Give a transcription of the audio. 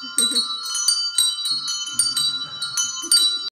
Mm-hmm.